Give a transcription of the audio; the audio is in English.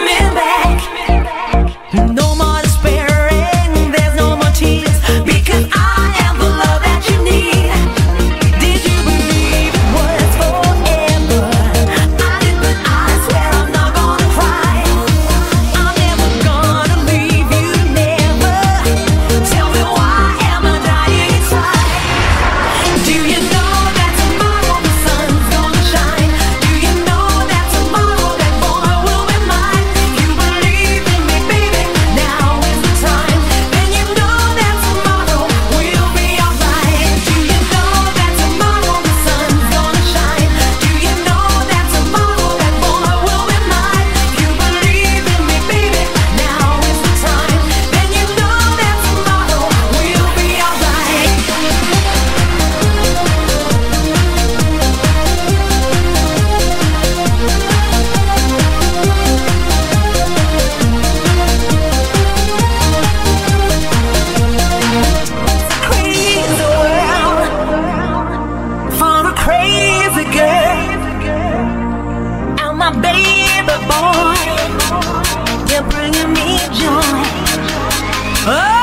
coming back. girl. I'm my baby boy. You're bringing me joy. Oh.